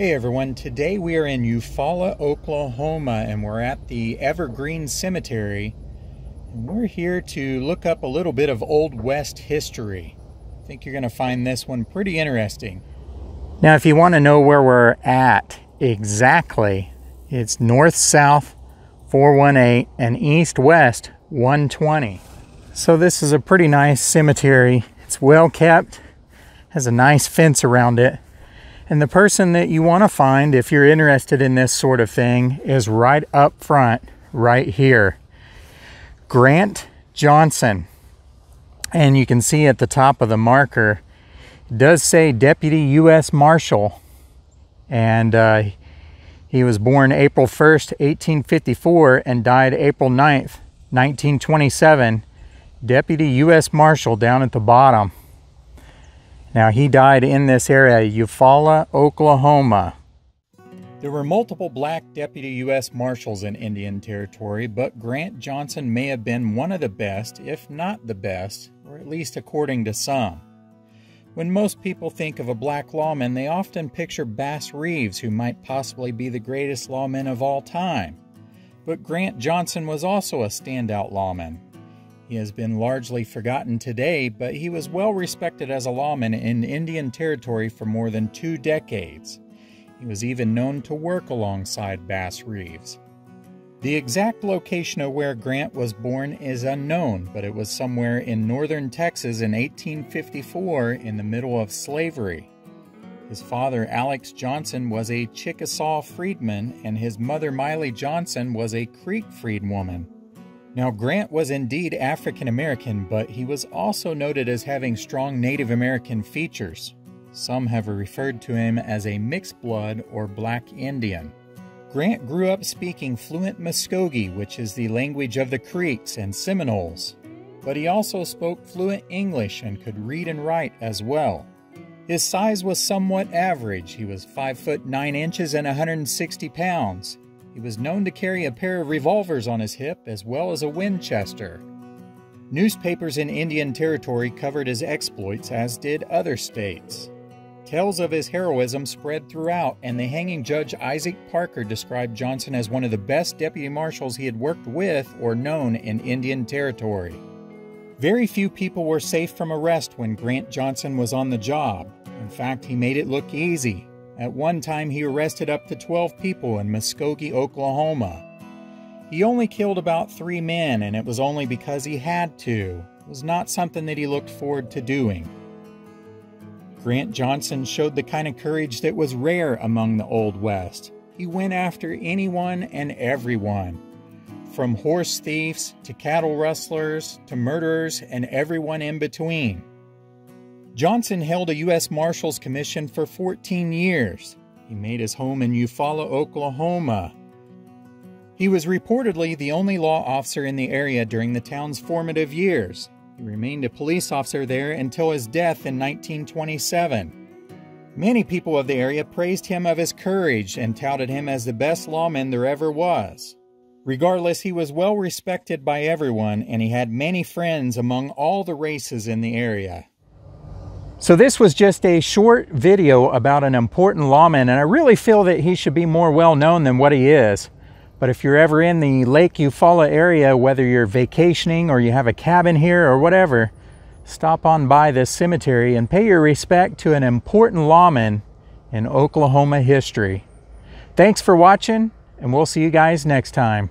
Hey everyone, today we are in Eufaula, Oklahoma, and we're at the Evergreen Cemetery. And we're here to look up a little bit of Old West history. I think you're going to find this one pretty interesting. Now, if you want to know where we're at exactly, it's north south 418 and east west 120. So, this is a pretty nice cemetery. It's well kept, has a nice fence around it and the person that you want to find if you're interested in this sort of thing is right up front, right here. Grant Johnson. And you can see at the top of the marker, does say Deputy U.S. Marshal. And uh, he was born April 1st, 1854 and died April 9th, 1927. Deputy U.S. Marshal down at the bottom. Now he died in this area, Eufaula, Oklahoma. There were multiple black deputy U.S. Marshals in Indian Territory, but Grant Johnson may have been one of the best, if not the best, or at least according to some. When most people think of a black lawman, they often picture Bass Reeves, who might possibly be the greatest lawman of all time. But Grant Johnson was also a standout lawman. He has been largely forgotten today, but he was well respected as a lawman in Indian Territory for more than two decades. He was even known to work alongside Bass Reeves. The exact location of where Grant was born is unknown, but it was somewhere in northern Texas in 1854 in the middle of slavery. His father, Alex Johnson, was a Chickasaw freedman, and his mother, Miley Johnson, was a Creek freedwoman. Now, Grant was indeed African American, but he was also noted as having strong Native American features. Some have referred to him as a mixed blood or black Indian. Grant grew up speaking fluent Muskogee, which is the language of the Creeks and Seminoles, but he also spoke fluent English and could read and write as well. His size was somewhat average. He was 5 foot 9 inches and 160 pounds. He was known to carry a pair of revolvers on his hip as well as a Winchester. Newspapers in Indian Territory covered his exploits, as did other states. Tales of his heroism spread throughout, and the hanging judge Isaac Parker described Johnson as one of the best deputy marshals he had worked with or known in Indian Territory. Very few people were safe from arrest when Grant Johnson was on the job. In fact, he made it look easy. At one time, he arrested up to 12 people in Muskogee, Oklahoma. He only killed about three men, and it was only because he had to. It was not something that he looked forward to doing. Grant Johnson showed the kind of courage that was rare among the Old West. He went after anyone and everyone, from horse thieves to cattle rustlers to murderers and everyone in between. Johnson held a U.S. Marshal's Commission for 14 years. He made his home in Eufaula, Oklahoma. He was reportedly the only law officer in the area during the town's formative years. He remained a police officer there until his death in 1927. Many people of the area praised him of his courage and touted him as the best lawman there ever was. Regardless, he was well respected by everyone and he had many friends among all the races in the area. So this was just a short video about an important lawman, and I really feel that he should be more well known than what he is. But if you're ever in the Lake Eufaula area, whether you're vacationing or you have a cabin here or whatever, stop on by this cemetery and pay your respect to an important lawman in Oklahoma history. Thanks for watching, and we'll see you guys next time.